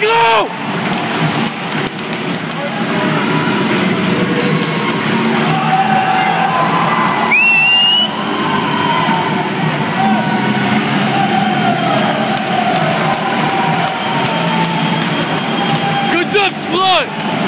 Good job, Blood!